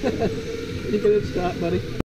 you can stop, buddy.